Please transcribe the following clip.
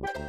You